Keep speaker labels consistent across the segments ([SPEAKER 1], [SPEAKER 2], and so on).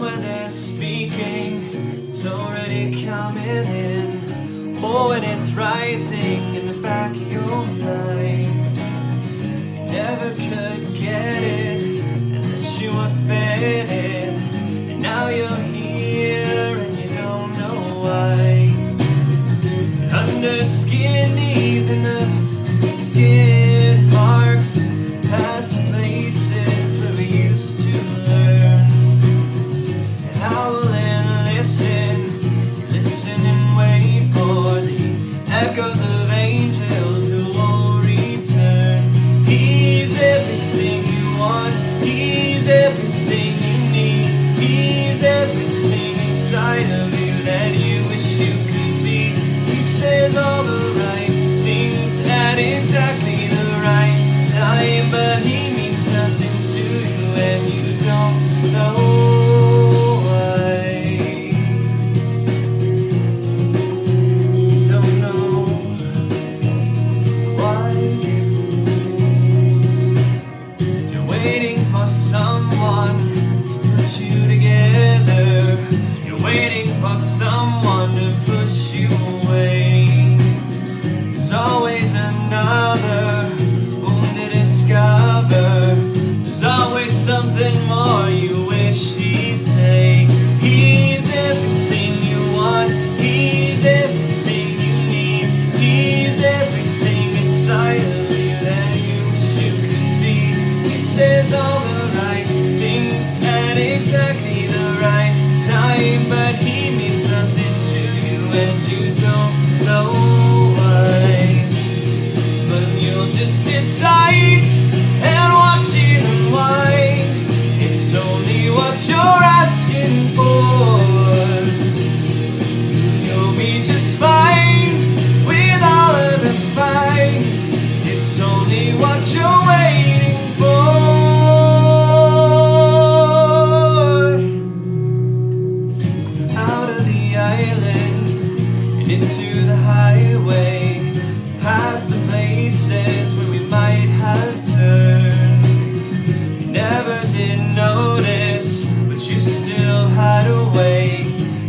[SPEAKER 1] room where they're speaking, it's already coming in. Oh, and it's rising in the back of your mind. You never could get it unless you were it. And now you're here and you don't know why. The but he into the highway, past the places where we might have turned. You never did notice, but you still had a way.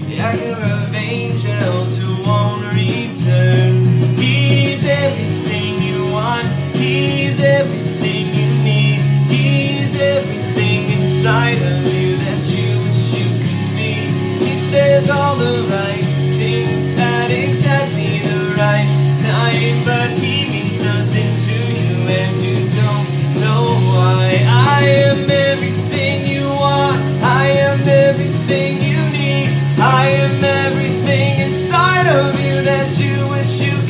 [SPEAKER 1] The echo of angels who won't return. He's everything you want, he's everything you need, he's everything inside of you that you wish you could be. He says all the right I am everything you want, I am everything you need, I am everything inside of you that you wish you